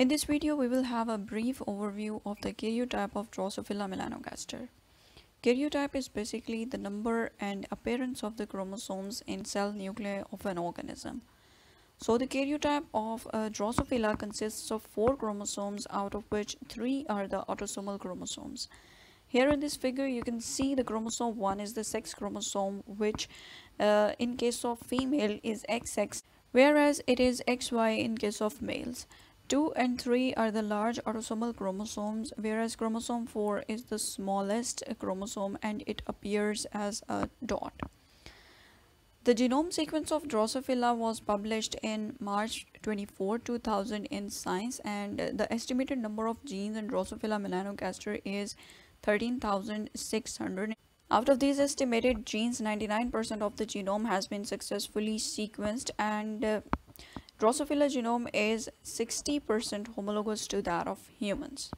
In this video, we will have a brief overview of the karyotype of Drosophila melanogaster. Karyotype is basically the number and appearance of the chromosomes in cell nuclei of an organism. So the karyotype of a Drosophila consists of four chromosomes out of which three are the autosomal chromosomes. Here in this figure you can see the chromosome 1 is the sex chromosome which uh, in case of female is XX whereas it is XY in case of males. 2 and 3 are the large autosomal chromosomes whereas chromosome 4 is the smallest chromosome and it appears as a dot. The genome sequence of Drosophila was published in March 24, 2000 in Science and the estimated number of genes in Drosophila melanogaster is 13,600. Out of these estimated genes, 99% of the genome has been successfully sequenced and uh, Drosophila genome is 60% homologous to that of humans.